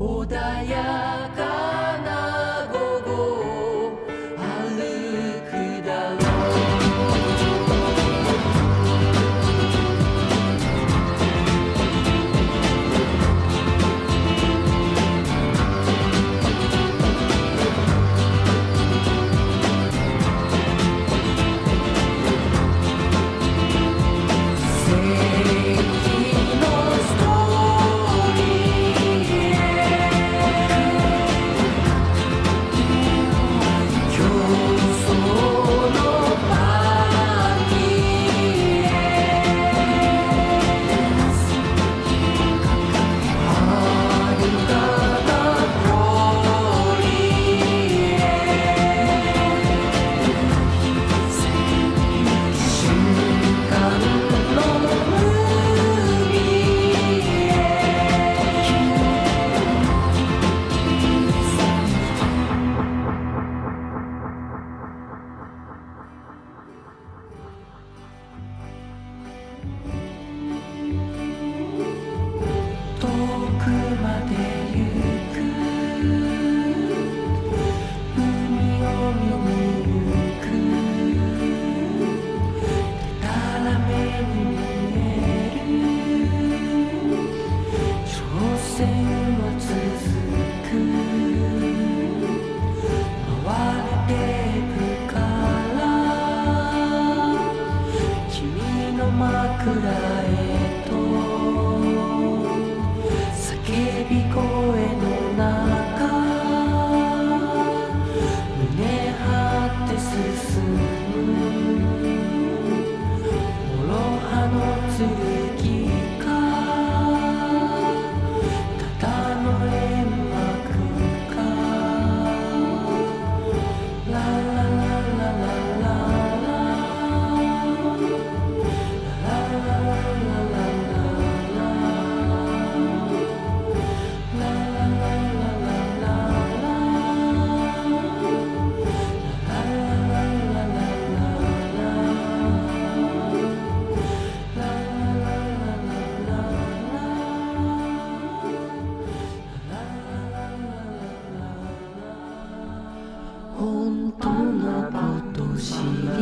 удая. 枕へ欲。